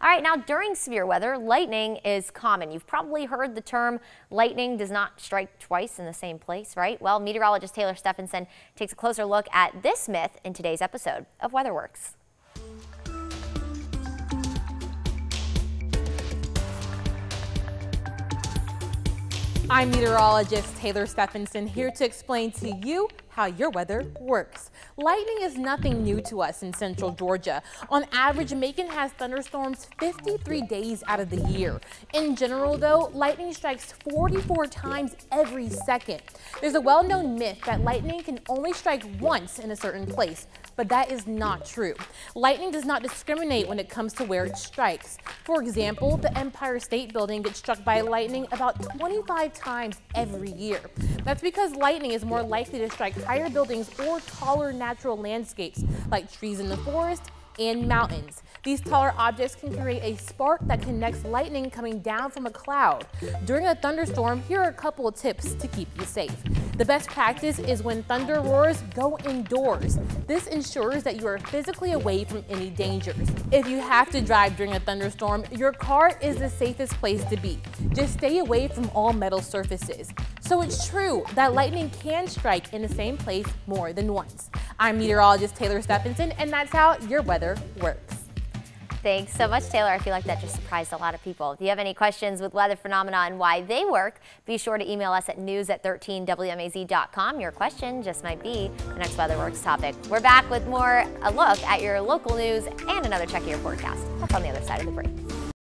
All right, now during severe weather, lightning is common. You've probably heard the term lightning does not strike twice in the same place, right? Well, meteorologist Taylor Stephenson takes a closer look at this myth in today's episode of WeatherWorks. I'm meteorologist Taylor Stephenson here to explain to you how your weather works. Lightning is nothing new to us in central Georgia. On average, Macon has thunderstorms 53 days out of the year. In general, though, lightning strikes 44 times every second. There's a well-known myth that lightning can only strike once in a certain place, but that is not true. Lightning does not discriminate when it comes to where it strikes. For example, the Empire State Building gets struck by lightning about 25 times every year. That's because lightning is more likely to strike higher buildings or taller natural landscapes like trees in the forest and mountains. These taller objects can create a spark that connects lightning coming down from a cloud. During a thunderstorm, here are a couple of tips to keep you safe. The best practice is when thunder roars, go indoors. This ensures that you are physically away from any dangers. If you have to drive during a thunderstorm, your car is the safest place to be. Just stay away from all metal surfaces. So it's true that lightning can strike in the same place more than once. I'm meteorologist Taylor Stephenson, and that's how your weather works. Thanks so much, Taylor. I feel like that just surprised a lot of people. If you have any questions with weather phenomena and why they work, be sure to email us at news at 13wmaz.com. Your question just might be the next WeatherWorks topic. We're back with more a look at your local news and another check of your forecast. That's on the other side of the break.